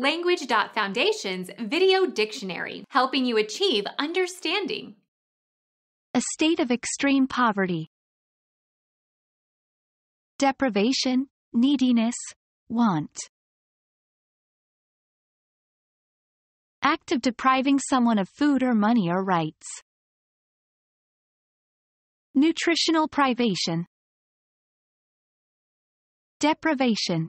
Language.Foundation's Video Dictionary, helping you achieve understanding. A state of extreme poverty. Deprivation, neediness, want. Act of depriving someone of food or money or rights. Nutritional privation. Deprivation.